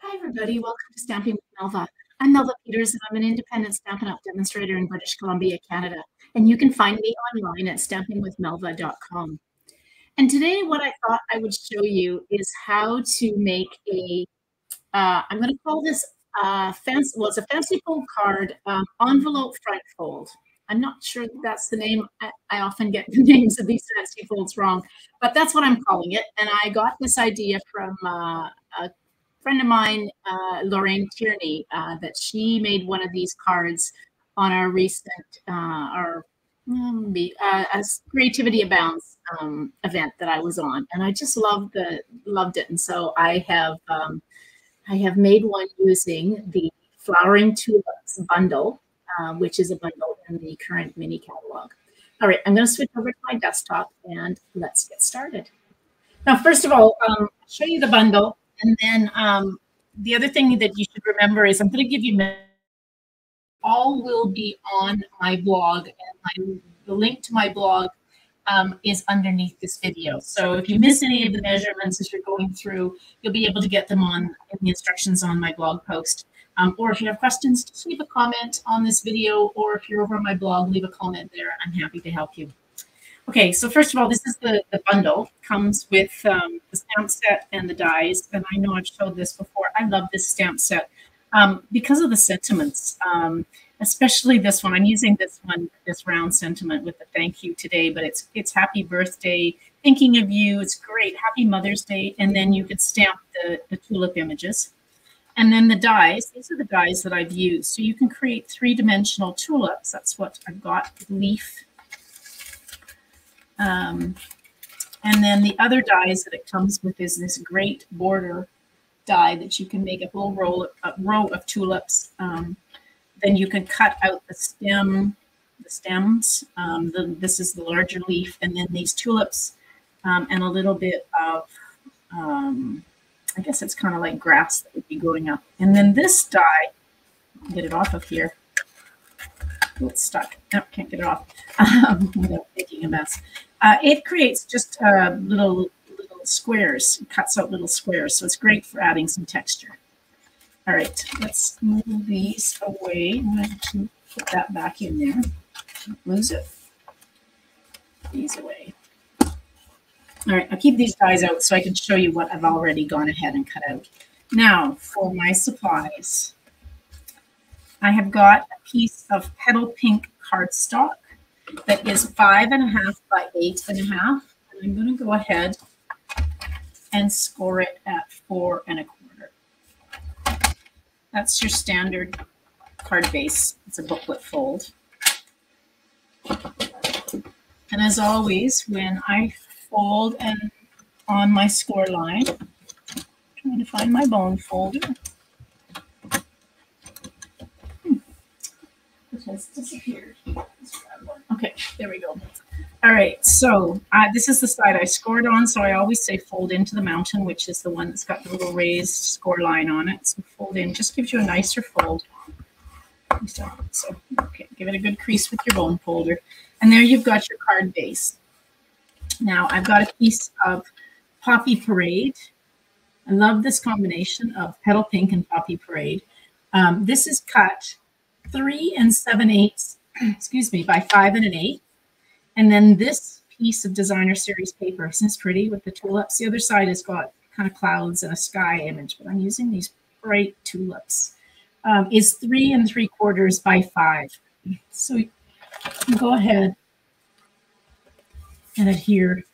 Hi, everybody. Welcome to Stamping with Melva. I'm Melva Peters, and I'm an independent Stampin' Up! demonstrator in British Columbia, Canada. And you can find me online at stampingwithmelva.com. And today, what I thought I would show you is how to make a. am going to call this uh, fancy, well, it's a fancy fold card, um, envelope front fold. I'm not sure that's the name. I, I, often get the names of these fancy folds wrong, but that's what I'm calling it. And I got this idea from uh, a friend of mine, uh, Lorraine Tierney, uh, that she made one of these cards on our recent, uh, our um, uh, Creativity Abounds um, event that I was on, and I just loved the loved it. And so I have um, I have made one using the Flowering Tulips bundle, uh, which is a bundle in the current mini catalog. All right, I'm going to switch over to my desktop and let's get started. Now, first of all, um, show you the bundle. And then um, the other thing that you should remember is I'm going to give you all will be on my blog, and my, the link to my blog um, is underneath this video. So if you miss any of the measurements as you're going through, you'll be able to get them on in the instructions on my blog post. Um, or if you have questions, just leave a comment on this video, or if you're over on my blog, leave a comment there. I'm happy to help you. Okay, so first of all, this is the, the bundle. Comes with um, the stamp set and the dies. And I know I've showed this before. I love this stamp set um, because of the sentiments, um, especially this one. I'm using this one, this round sentiment with the thank you today, but it's it's happy birthday, thinking of you. It's great. Happy Mother's Day. And then you could stamp the, the tulip images. And then the dies, these are the dies that I've used. So you can create three-dimensional tulips. That's what I've got, leaf, um, and then the other dies that it comes with is this great border die that you can make a whole row, a row of tulips. Um, then you can cut out the stem, the stems. Um, the, this is the larger leaf, and then these tulips, um, and a little bit of, um, I guess it's kind of like grass that would be growing up. And then this die, get it off of here. Oh, it's stuck. No, can't get it off without making a mess. Uh, it creates just uh, little little squares, cuts out little squares. So it's great for adding some texture. All right, let's move these away. I'm going to put that back in there. Lose it. These away. All right, I'll keep these dies out so I can show you what I've already gone ahead and cut out. Now, for my supplies, I have got a piece of petal pink cardstock that is five and a half by eight and a half. And I'm going to go ahead and score it at four and a quarter. That's your standard card base. It's a booklet fold. And as always, when I fold and on my score line, trying to find my bone folder. Hmm. It has disappeared. Okay, there we go. All right, so uh, this is the side I scored on. So I always say fold into the mountain, which is the one that's got the little raised score line on it. So fold in just gives you a nicer fold. So, okay, give it a good crease with your bone folder. And there you've got your card base. Now I've got a piece of Poppy Parade. I love this combination of Petal Pink and Poppy Parade. Um, this is cut three and seven eighths excuse me, by five and an eighth. And then this piece of designer series paper, this pretty with the tulips? The other side has got kind of clouds and a sky image, but I'm using these bright tulips. Um, is three and three quarters by five. So go ahead and adhere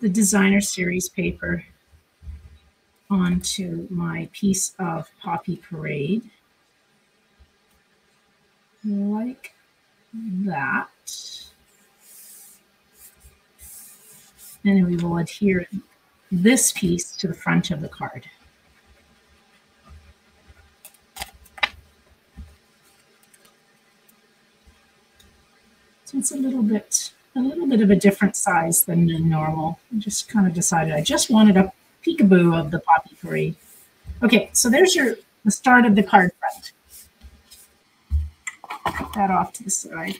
the designer series paper onto my piece of Poppy Parade like that. And we will adhere this piece to the front of the card. So it's a little bit, a little bit of a different size than the normal. I just kind of decided I just wanted a peekaboo of the poppy parade. Okay, so there's your the start of the card front. That off to the side.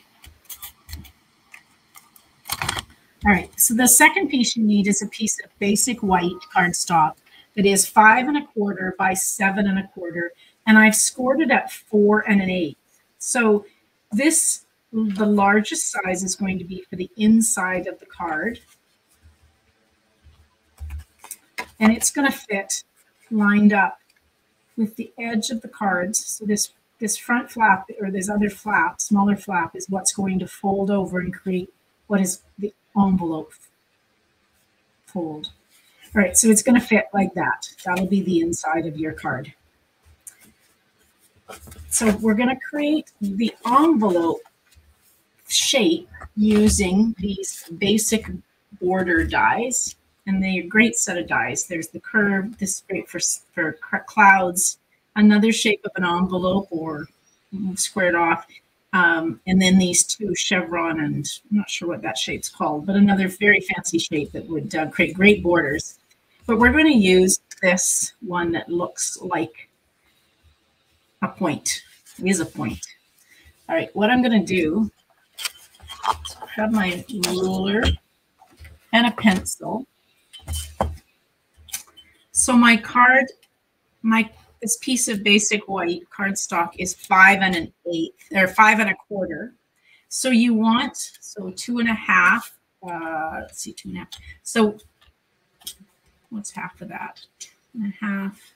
All right, so the second piece you need is a piece of basic white cardstock. that is five and a quarter by seven and a quarter. And I've scored it at four and an eighth. So this, the largest size is going to be for the inside of the card. And it's going to fit lined up with the edge of the cards. So this this front flap or this other flap, smaller flap, is what's going to fold over and create what is the envelope fold. All right, so it's going to fit like that. That'll be the inside of your card. So we're going to create the envelope shape using these basic border dies. And they're a great set of dies. There's the curve, this is great for, for clouds, another shape of an envelope or squared off. Um, and then these two chevron and I'm not sure what that shape's called, but another very fancy shape that would uh, create great borders. But we're going to use this one that looks like a point. It is a point. All right, what I'm going to do, have my ruler and a pencil. So my card, my this piece of basic white cardstock is five and an eighth or five and a quarter. So you want, so two and a half, uh, let's see, two and a half. So what's half of that? Two and a half.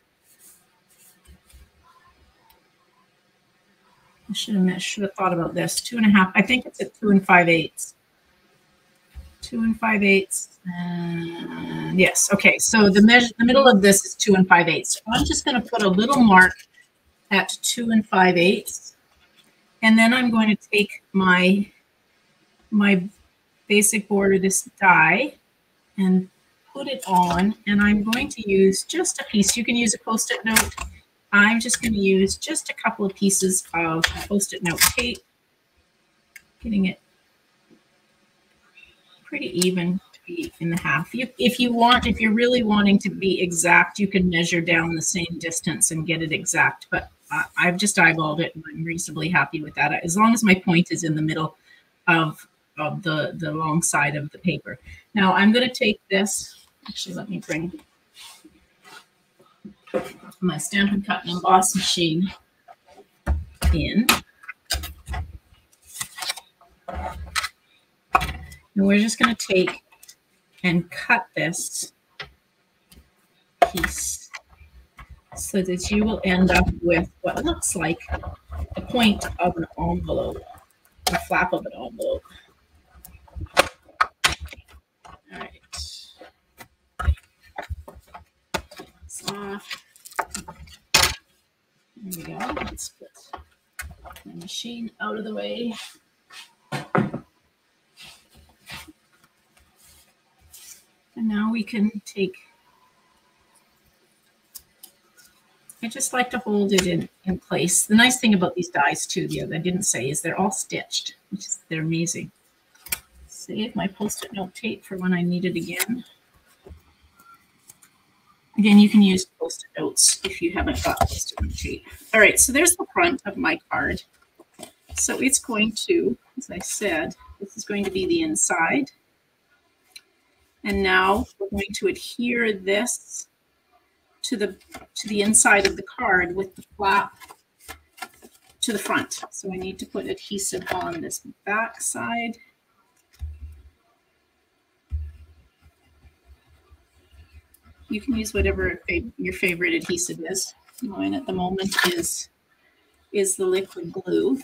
I should have, should have thought about this. Two and a half. I think it's at two and five eighths. Two and five eighths. Uh, yes. Okay. So the measure, the middle of this is two and five eighths. So I'm just going to put a little mark at two and five eighths, and then I'm going to take my my basic border, this die, and put it on. And I'm going to use just a piece. You can use a post-it note. I'm just going to use just a couple of pieces of post-it note tape, getting it pretty even in the half. You, if you want, if you're really wanting to be exact, you can measure down the same distance and get it exact. But uh, I've just eyeballed it and I'm reasonably happy with that. As long as my point is in the middle of, of the, the long side of the paper. Now I'm going to take this, actually let me bring my Stampin' Cut and Emboss machine in. And we're just going to take and cut this piece so that you will end up with what looks like the point of an envelope, a flap of an envelope. All right. There we go. Let's put the machine out of the way. And now we can take, I just like to hold it in, in place. The nice thing about these dies too, the other I didn't say, is they're all stitched, which is, they're amazing. Save my post-it note tape for when I need it again. Again, you can use post-it notes if you haven't got post-it note tape. All right, so there's the front of my card. So it's going to, as I said, this is going to be the inside. And now we're going to adhere this to the, to the inside of the card with the flap to the front. So I need to put adhesive on this back side. You can use whatever your favorite adhesive is. Mine at the moment is, is the liquid glue.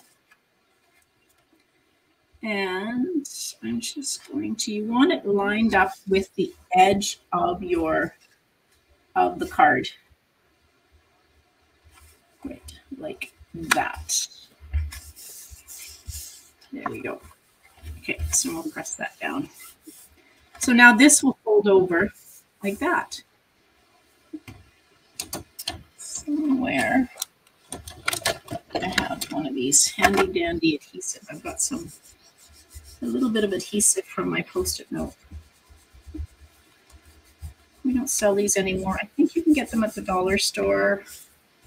And I'm just going to, you want it lined up with the edge of your, of the card. Right, like that. There we go. Okay, so we'll press that down. So now this will fold over like that. Somewhere I have one of these handy dandy adhesive. I've got some a little bit of adhesive from my post-it note. We don't sell these anymore. I think you can get them at the dollar store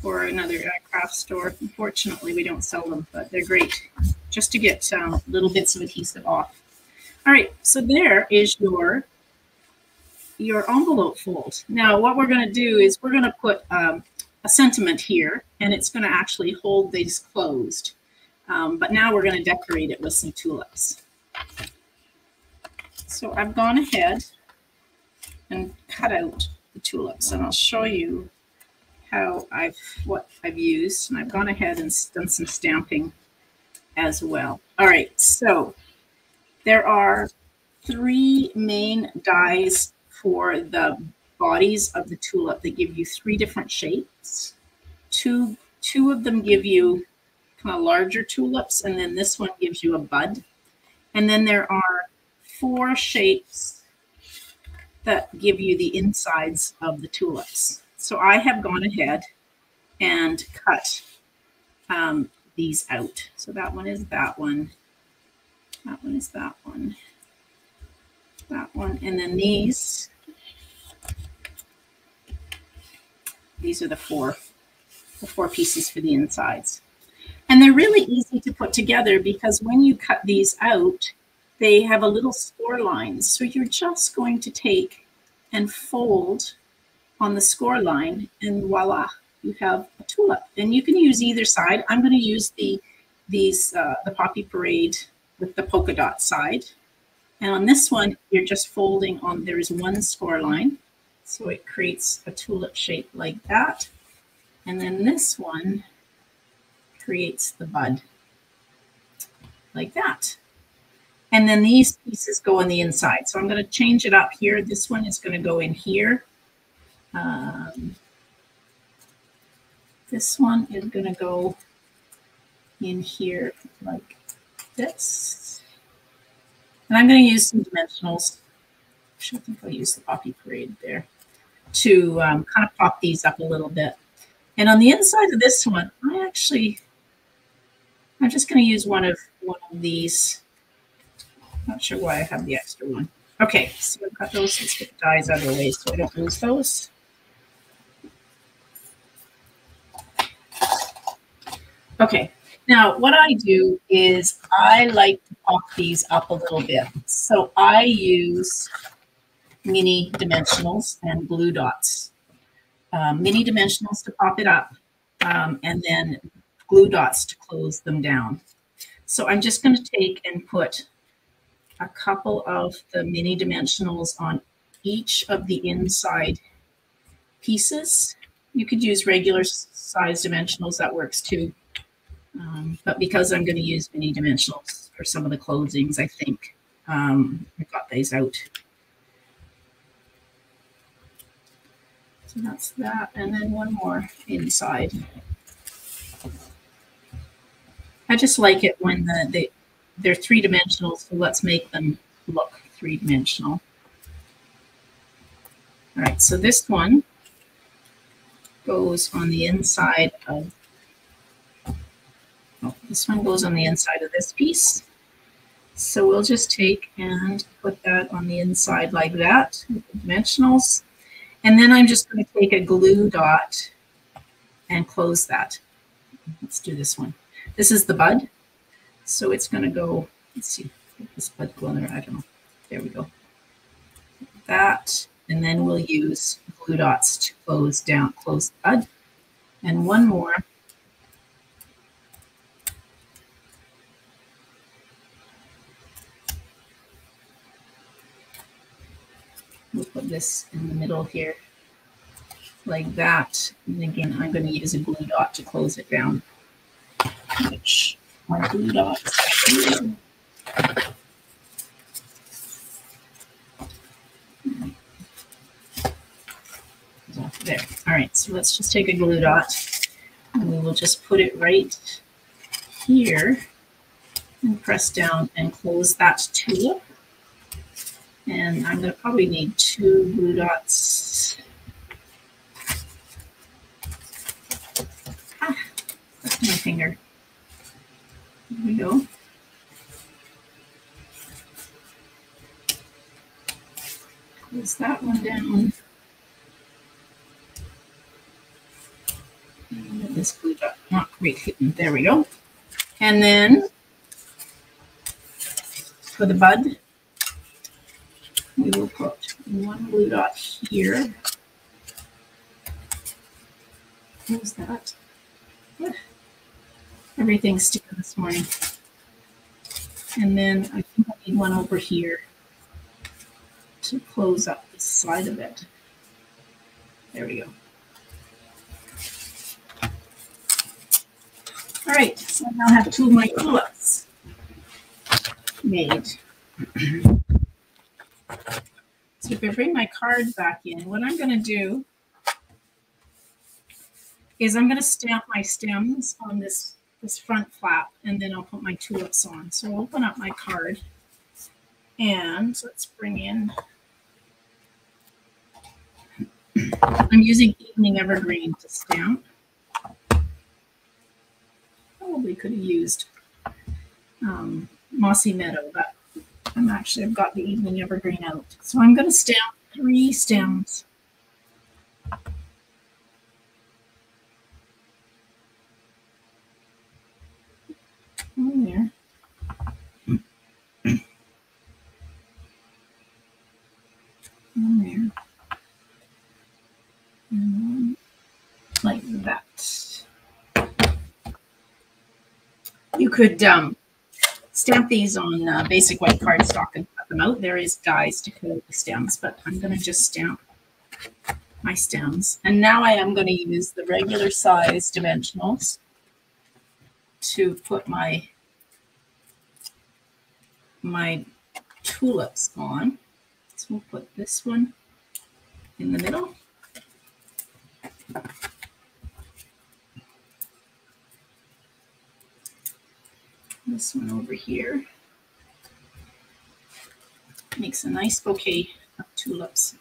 or another uh, craft store. Unfortunately, we don't sell them, but they're great just to get um, little bits of adhesive off. All right, so there is your your envelope fold. Now, what we're going to do is we're going to put um, a sentiment here, and it's going to actually hold these closed. Um, but now we're going to decorate it with some tulips. So I've gone ahead and cut out the tulips, and I'll show you how I've what I've used. And I've gone ahead and done some stamping as well. All right, so there are three main dies for the bodies of the tulip. that give you three different shapes. Two, two of them give you kind of larger tulips, and then this one gives you a bud. And then there are four shapes that give you the insides of the tulips. So I have gone ahead and cut um, these out. So that one is that one. That one is that one. That one. And then these These are the four, the four pieces for the insides. And they're really easy to put together because when you cut these out, they have a little score line. So you're just going to take and fold on the score line and voila, you have a tulip. And you can use either side. I'm going to use the these uh, the Poppy Parade with the polka dot side. And on this one, you're just folding on, there is one score line. So it creates a tulip shape like that. And then this one creates the bud like that. And then these pieces go on the inside. So I'm going to change it up here. This one is going to go in here. Um, this one is going to go in here like this. And I'm going to use some dimensionals. I think I'll use the Poppy Parade there to um, kind of pop these up a little bit. And on the inside of this one, I actually, I'm just going to use one of one of these. Not sure why I have the extra one. Okay, so I've got those. Let's get the dies out of the way so I don't lose those. Okay, now what I do is I like to pop these up a little bit. So I use mini dimensionals and glue dots. Um, mini dimensionals to pop it up, um, and then glue dots to close them down. So I'm just going to take and put a couple of the mini dimensionals on each of the inside pieces. You could use regular size dimensionals, that works too. Um, but because I'm going to use mini dimensionals for some of the closings, I think um, I got these out So that's that. And then one more inside. I just like it when the, they, they're three dimensional. So let's make them look three dimensional. All right, so this one goes on the inside of, oh, this one goes on the inside of this piece. So we'll just take and put that on the inside like that with the dimensionals. And then I'm just going to take a glue dot and close that. Let's do this one. This is the bud. So it's going to go, let's see, this bud go in there. I don't know. There we go. That, and then we'll use glue dots to close down, close the bud. And one more. We'll put this in the middle here like that. And again, I'm going to use a glue dot to close it down. My glue dots There. All right, so let's just take a glue dot and we will just put it right here and press down and close that tulip. And I'm going to probably need two glue dots. Ah, that's my finger. There we go. Close that one down. And this glue dot not quite hitting. There we go. And then for the bud, we will put one glue dot here. Who's that? Everything's sticking this morning. And then I think I need one over here to close up the side of it. There we go. All right, so I now have two of my tulips made. so if I bring my card back in, what I'm going to do is I'm going to stamp my stems on this this front flap and then I'll put my tulips on. So I'll open up my card and let's bring in I'm using Evening Evergreen to stamp. Probably could have used um, Mossy Meadow, but I'm actually, I've got the Evening Evergreen out. So I'm going to stamp three stems. On there. On there. And like that. You could um, stamp these on uh, basic white cardstock and cut them out. There is dies to cut out the stems, but I'm going to just stamp my stems. And now I am going to use the regular size dimensionals to put my my tulips on. So we'll put this one in the middle. This one over here makes a nice bouquet of tulips.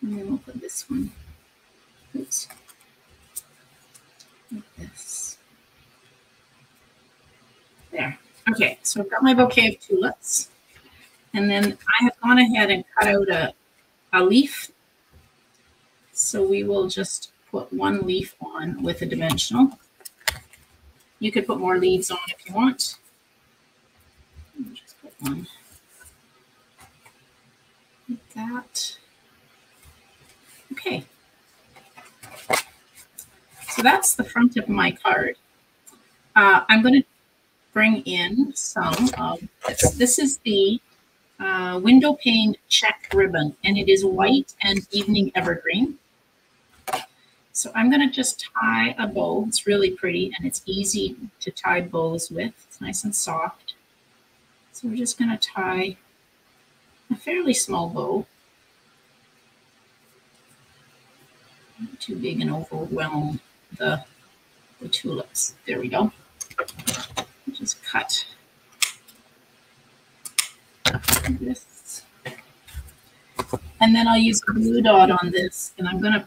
And then we'll put this one, oops, like this. There. Okay, so I've got my bouquet of tulips. And then I have gone ahead and cut out a, a leaf so we will just put one leaf on with a dimensional. You could put more leaves on if you want. Just put one like that. Okay. So that's the front of my card. Uh, I'm going to bring in some of this. This is the uh, window pane check ribbon, and it is white and evening evergreen. So I'm going to just tie a bow. It's really pretty and it's easy to tie bows with. It's nice and soft. So we're just going to tie a fairly small bow. Not too big and overwhelm the, the tulips. There we go. Just cut this. And then I'll use glue dot on this and I'm going to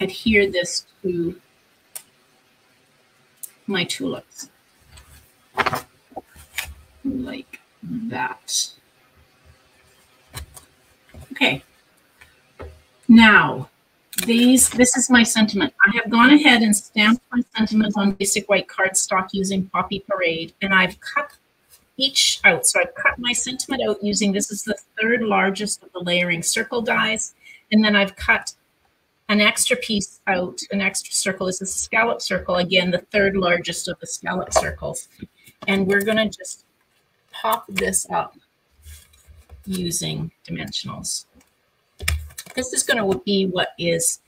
adhere this to my tulips like that. Okay. Now, these, this is my sentiment. I have gone ahead and stamped my sentiment on basic white cardstock using Poppy Parade, and I've cut each out. So I've cut my sentiment out using, this is the third largest of the layering circle dies, and then I've cut an extra piece out, an extra circle is a scallop circle, again, the third largest of the scallop circles. And we're going to just pop this up using dimensionals. This is going to be what is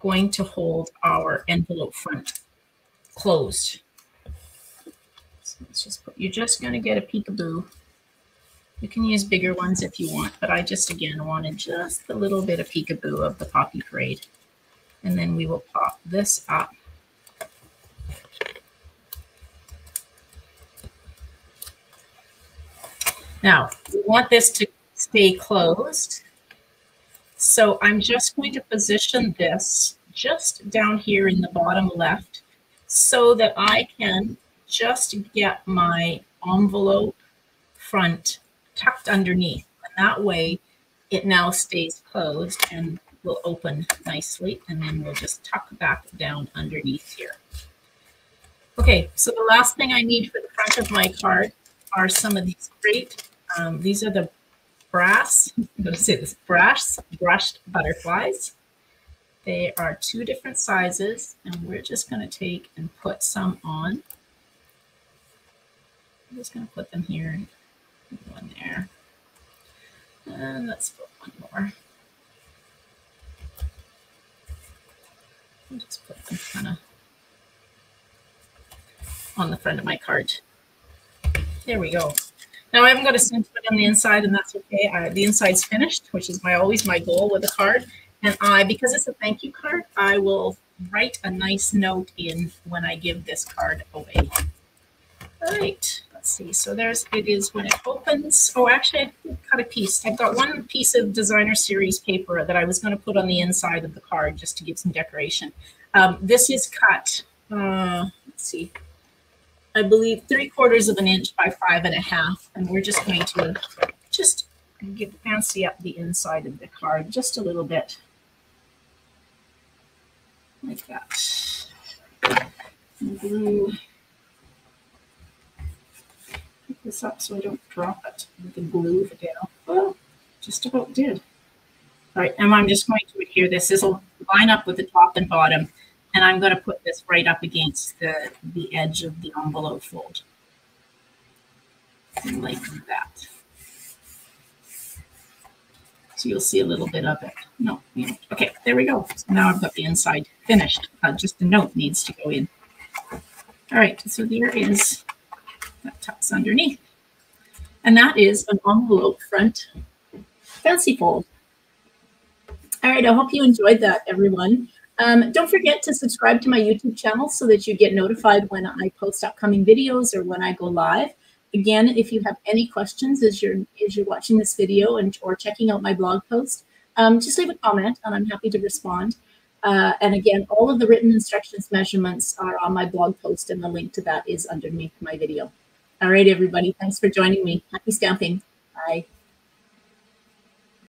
going to hold our envelope front closed. So let's just put, you're just going to get a peekaboo. You can use bigger ones if you want, but I just, again, wanted just a little bit of peekaboo of the Poppy Parade. And then we will pop this up. Now, we want this to stay closed. So I'm just going to position this just down here in the bottom left so that I can just get my envelope front tucked underneath. And that way it now stays closed and will open nicely and then we'll just tuck back down underneath here. Okay, so the last thing I need for the front of my card are some of these great, um, these are the brass, I'm going to say this, brass brushed butterflies. They are two different sizes, and we're just going to take and put some on. I'm just going to put them here, and one there. And let's put one more. Just put them kind of on the front of my card. There we go. Now I haven't got a cent on the inside, and that's okay. The inside's finished, which is my always my goal with a card. And I, because it's a thank you card, I will write a nice note in when I give this card away. All right, let's see. So there's, it is when it opens. Oh, actually, I cut a piece. I've got one piece of designer series paper that I was going to put on the inside of the card just to give some decoration. Um, this is cut, uh, let's see, I believe three quarters of an inch by five and a half. And we're just going to just get fancy up the inside of the card just a little bit. Like that. Pick this up so I don't drop it with the glue down. Well, just about did. All right, and I'm just going to adhere this. This will line up with the top and bottom. And I'm going to put this right up against the, the edge of the envelope fold. Like that. So you'll see a little bit of it. No, okay, there we go. So now I've got the inside finished. Uh, just the note needs to go in. All right, so there is that tucks underneath. And that is an envelope front fancy fold. All right, I hope you enjoyed that, everyone. Um, don't forget to subscribe to my YouTube channel so that you get notified when I post upcoming videos or when I go live. Again, if you have any questions as you're as you're watching this video and or checking out my blog post, um, just leave a comment and I'm happy to respond. Uh, and again, all of the written instructions measurements are on my blog post and the link to that is underneath my video. All right, everybody. Thanks for joining me. Happy stamping. Bye.